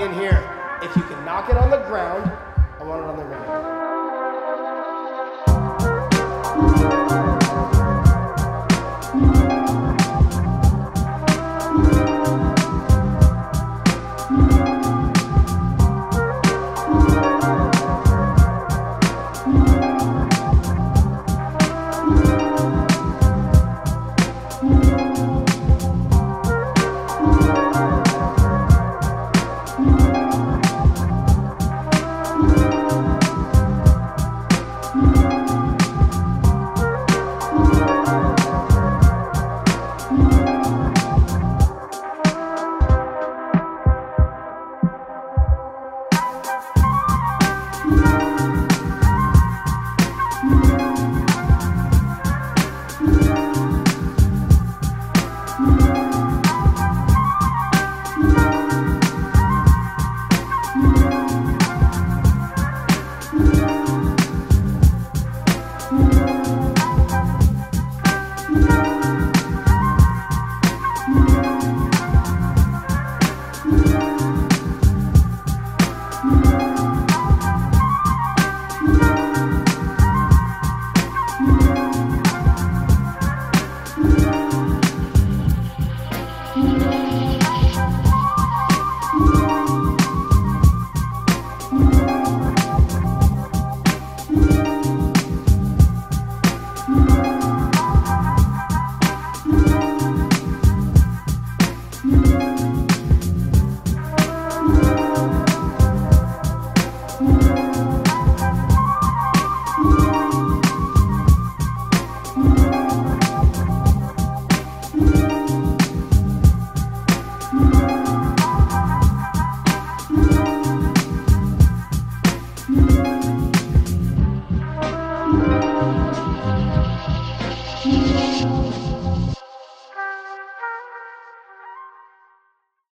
in here. If you can knock it on the ground, I want it on the ground.